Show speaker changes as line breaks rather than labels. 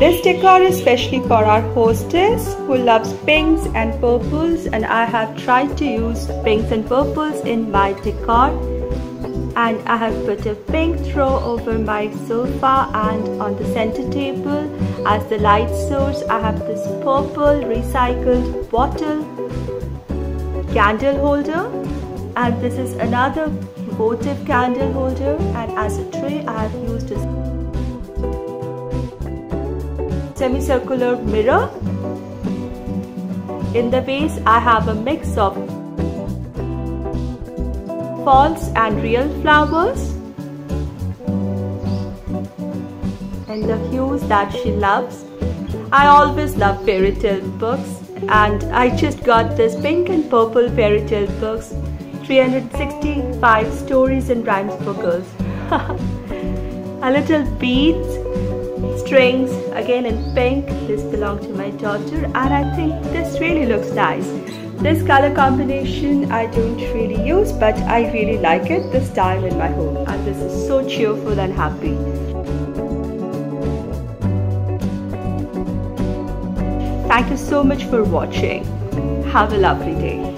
This decor is specially for our hostess who loves pinks and purples and I have tried to use pinks and purples in my decor. And I have put a pink throw over my sofa and on the center table. As the light source I have this purple recycled bottle candle holder. And this is another votive candle holder. And as a tray I have used a semicircular mirror. In the base I have a mix of false and real flowers. And the hues that she loves. I always love fairy tale books. And I just got this pink and purple fairy tale books. 365 stories and rhymes for girls. A little beads, strings again in pink. This belonged to my daughter and I think this really looks nice. This color combination I don't really use but I really like it this time in my home and this is so cheerful and happy. Thank you so much for watching. Have a lovely day.